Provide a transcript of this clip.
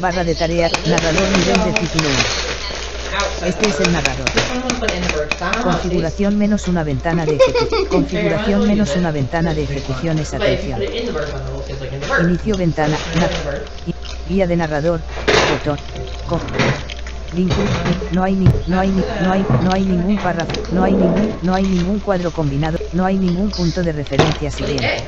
Barra de tareas, narrador nivel de título 1. Este es el narrador. Configuración menos una ventana de ejecución. Configuración menos una ventana de ejecuciones atención. Inicio ventana. Guía de narrador. Botón. Con. Link, no hay ni, no hay ni, no hay, no hay ningún párrafo, no hay ningún, no hay ningún cuadro combinado, no hay ningún punto de referencia siguiente.